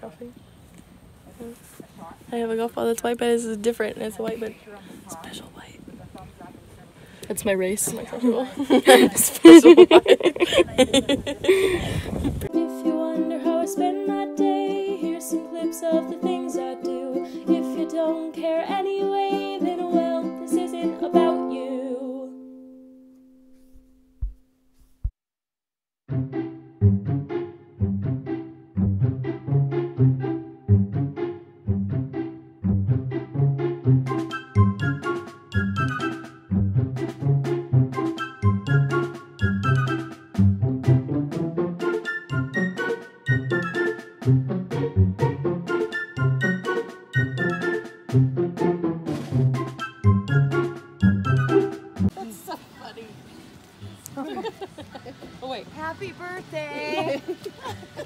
golfing. I have a golf ball that's white, but it's different. It's a white, but special white. That's my race, my special. white. If you wonder how I spend my day, here's some clips of the things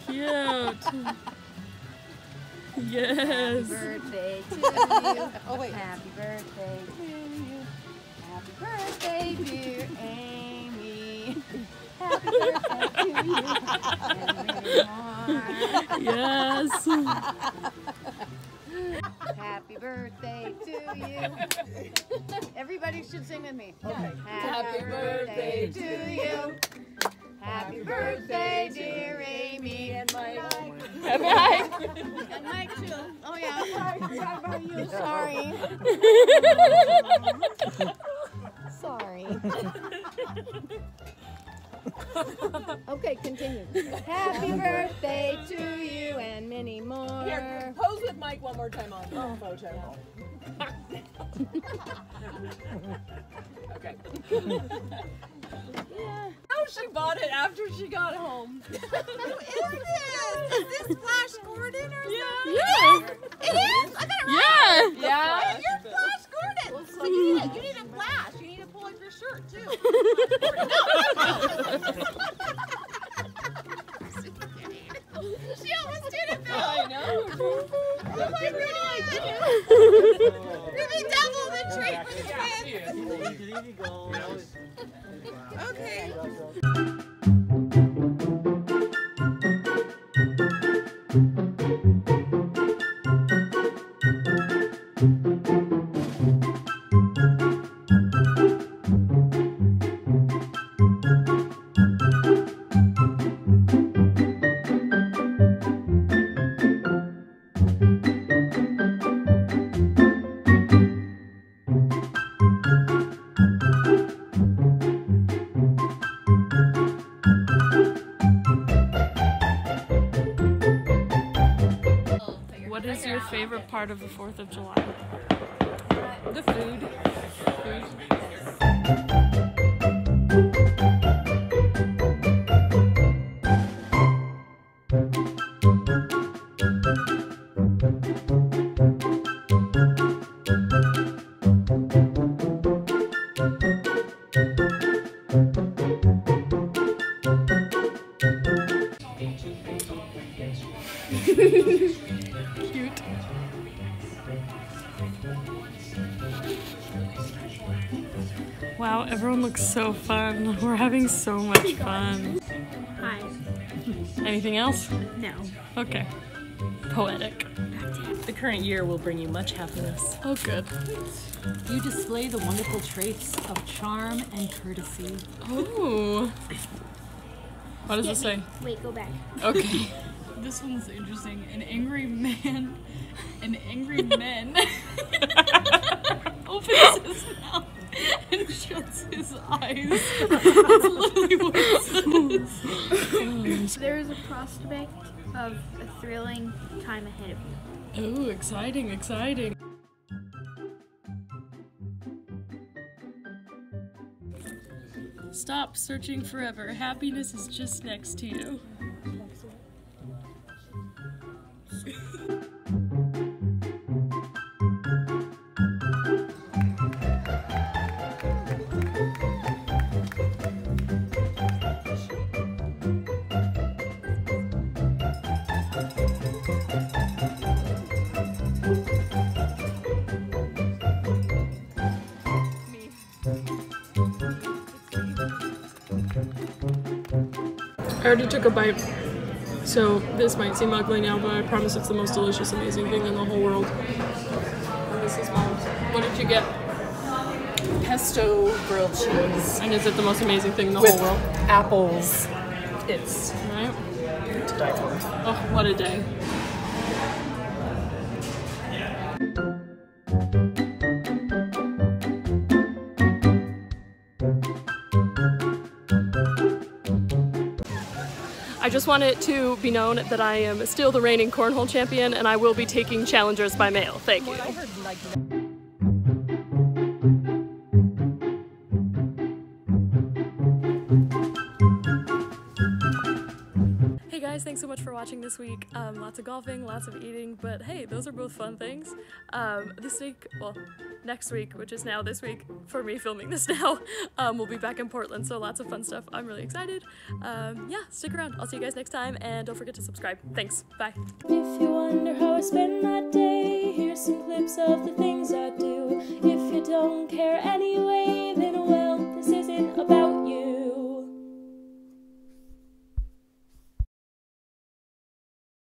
Cute. Yes. Happy birthday to you. Oh wait. Happy birthday to you. Happy birthday, dear Amy. Happy birthday to you. And many more. Yes. Happy birthday to you. Everybody should sing with me. Okay. Happy, birthday, to you. Happy birthday, dear Amy. And Mike. Bye. And Mike too. Oh yeah. What about you? Sorry. Sorry. okay, continue. Happy birthday to you and many more. Here, pose with Mike one more time on the photo. okay. Oh, she bought it after she got home. Who is this? Is this Flash Gordon or something? Yeah. It is? I got it right. Yeah. Yeah. You're Flash Gordon. So you need, a, you need a flash. You need to pull up your shirt too. she for the fans. Okay. Favorite part of the 4th of July? The food. Cute. Wow, everyone looks so fun. We're having so much fun. Hi. Anything else? No. Okay. Poetic. The current year will bring you much happiness. Oh, good. You display the wonderful traits of charm and courtesy. Oh. What does it say? Wait, go back. Okay. This one's interesting. An angry man, an angry man opens his mouth and shuts his eyes. That's literally what it says. There is a prospect of a thrilling time ahead of you. Ooh, exciting, exciting. Stop searching forever. Happiness is just next to you. I already took a bite. So this might seem ugly now, but I promise it's the most delicious, amazing thing in the whole world. And this is mom's. What did you get? Pesto grilled cheese And is it the most amazing thing in the with whole world? apples. It's Right? to die for. Oh, what a day. I just want it to be known that I am still the reigning cornhole champion and I will be taking challengers by mail. Thank you. Thanks so much for watching this week. Um, lots of golfing, lots of eating, but hey, those are both fun things. Um, this week, well, next week, which is now this week for me filming this now, um, we'll be back in Portland, so lots of fun stuff. I'm really excited. Um, yeah, stick around. I'll see you guys next time, and don't forget to subscribe. Thanks. Bye. If you wonder how I spend my day, here's some clips of the things I do. If you don't care anyway,